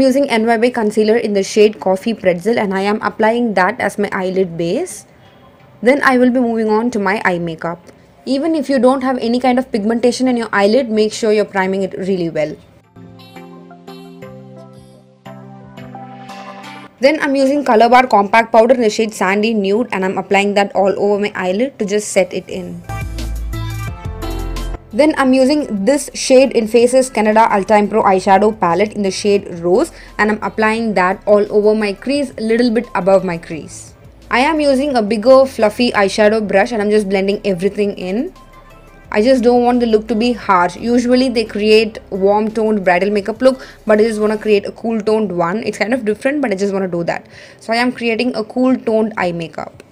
I'm using NYB concealer in the shade Coffee Pretzel and I am applying that as my eyelid base. Then I will be moving on to my eye makeup. Even if you don't have any kind of pigmentation in your eyelid, make sure you're priming it really well. Then I'm using Colorbar Compact Powder in the shade Sandy Nude and I'm applying that all over my eyelid to just set it in. Then I'm using this shade in Faces Canada Ultime Pro eyeshadow palette in the shade Rose and I'm applying that all over my crease, a little bit above my crease. I am using a bigger fluffy eyeshadow brush and I'm just blending everything in. I just don't want the look to be harsh. Usually they create warm toned bridal makeup look but I just want to create a cool toned one. It's kind of different but I just want to do that. So I am creating a cool toned eye makeup.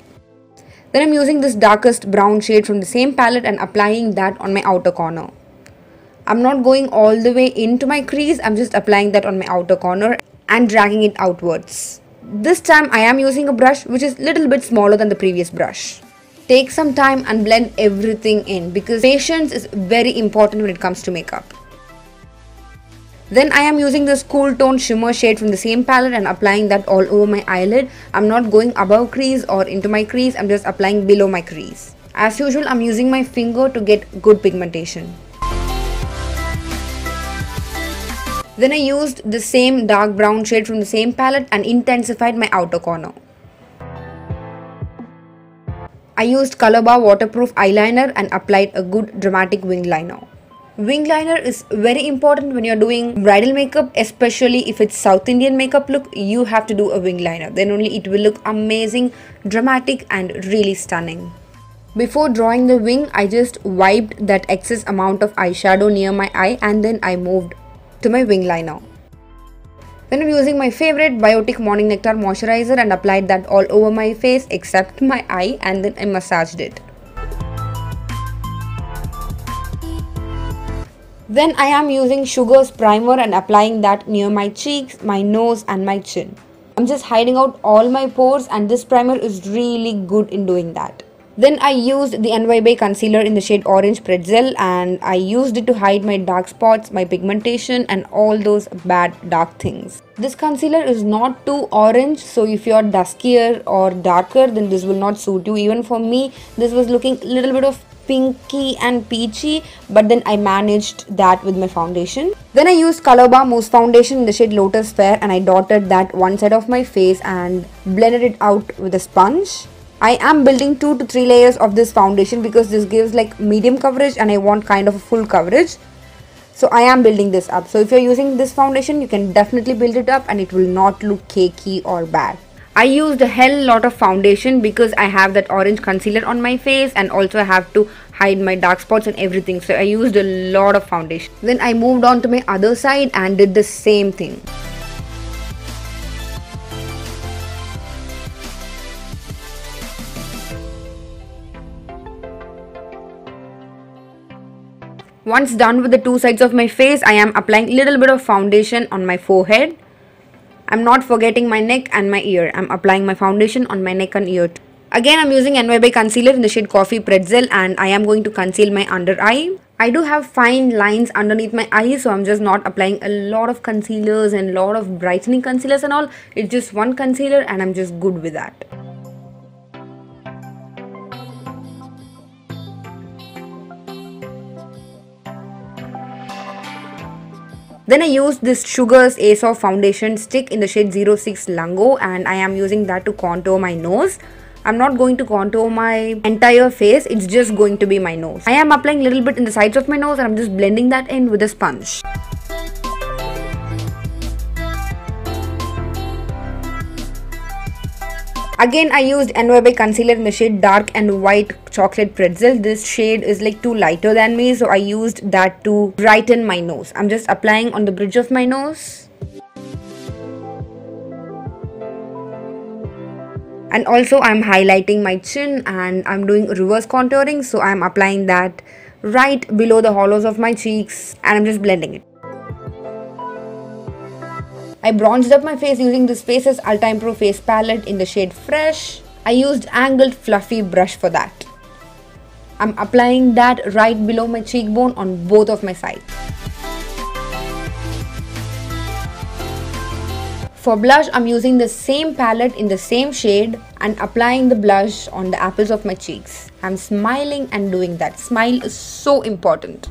Then I'm using this darkest brown shade from the same palette and applying that on my outer corner. I'm not going all the way into my crease, I'm just applying that on my outer corner and dragging it outwards. This time I am using a brush which is little bit smaller than the previous brush. Take some time and blend everything in because patience is very important when it comes to makeup. Then I am using this cool tone shimmer shade from the same palette and applying that all over my eyelid. I'm not going above crease or into my crease, I'm just applying below my crease. As usual, I'm using my finger to get good pigmentation. Then I used the same dark brown shade from the same palette and intensified my outer corner. I used Colorbar waterproof eyeliner and applied a good dramatic wing liner. Wing liner is very important when you're doing bridal makeup, especially if it's South Indian makeup look, you have to do a wing liner. Then only it will look amazing, dramatic and really stunning. Before drawing the wing, I just wiped that excess amount of eyeshadow near my eye and then I moved to my wing liner. Then I'm using my favorite Biotique Morning Nectar moisturizer and applied that all over my face except my eye and then I massaged it. Then I am using Sugar's primer and applying that near my cheeks, my nose and my chin. I'm just hiding out all my pores and this primer is really good in doing that. Then I used the NYB concealer in the shade Orange Pretzel and I used it to hide my dark spots, my pigmentation and all those bad dark things. This concealer is not too orange so if you're duskier or darker then this will not suit you. Even for me this was looking a little bit of pinky and peachy but then I managed that with my foundation. Then I used Colorbar Mousse Foundation in the shade Lotus Fair and I dotted that one side of my face and blended it out with a sponge. I am building 2 to 3 layers of this foundation because this gives like medium coverage and I want kind of a full coverage. So I am building this up. So if you're using this foundation, you can definitely build it up and it will not look cakey or bad. I used a hell lot of foundation because I have that orange concealer on my face and also I have to hide my dark spots and everything. So I used a lot of foundation. Then I moved on to my other side and did the same thing. Once done with the two sides of my face, I am applying a little bit of foundation on my forehead. I'm not forgetting my neck and my ear. I'm applying my foundation on my neck and ear too. Again, I'm using NYB concealer in the shade Coffee Pretzel and I am going to conceal my under eye. I do have fine lines underneath my eyes so I'm just not applying a lot of concealers and a lot of brightening concealers and all. It's just one concealer and I'm just good with that. Then I used this Sugar's Ace of Foundation stick in the shade 06 Lango and I am using that to contour my nose. I'm not going to contour my entire face, it's just going to be my nose. I am applying a little bit in the sides of my nose and I'm just blending that in with a sponge. Again, I used NYB concealer in the shade dark and white chocolate pretzel. This shade is like too lighter than me, so I used that to brighten my nose. I'm just applying on the bridge of my nose. And also I'm highlighting my chin and I'm doing reverse contouring. So I'm applying that right below the hollows of my cheeks and I'm just blending it. I bronzed up my face using the Faces Ultime Pro Face Palette in the shade Fresh. I used angled fluffy brush for that. I'm applying that right below my cheekbone on both of my sides. For blush, I'm using the same palette in the same shade and applying the blush on the apples of my cheeks. I'm smiling and doing that. Smile is so important.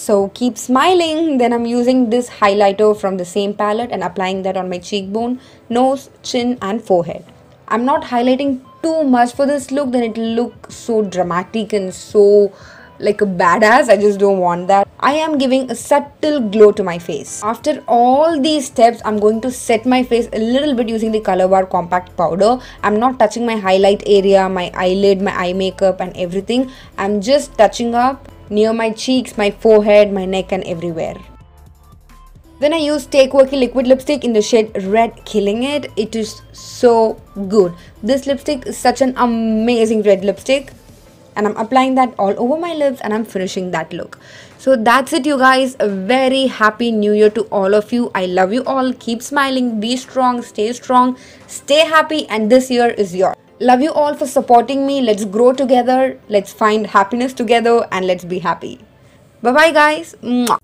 So keep smiling. Then I'm using this highlighter from the same palette and applying that on my cheekbone, nose, chin and forehead. I'm not highlighting too much for this look then it'll look so dramatic and so like a badass. I just don't want that. I am giving a subtle glow to my face. After all these steps, I'm going to set my face a little bit using the Colorbar Compact Powder. I'm not touching my highlight area, my eyelid, my eye makeup and everything. I'm just touching up near my cheeks, my forehead, my neck and everywhere. Then I use Stay Quirky liquid lipstick in the shade Red Killing It. It is so good. This lipstick is such an amazing red lipstick and I'm applying that all over my lips and I'm finishing that look. So that's it you guys. A very happy new year to all of you. I love you all. Keep smiling, be strong, stay strong, stay happy and this year is yours. Love you all for supporting me. Let's grow together. Let's find happiness together and let's be happy. Bye bye guys. Mwah.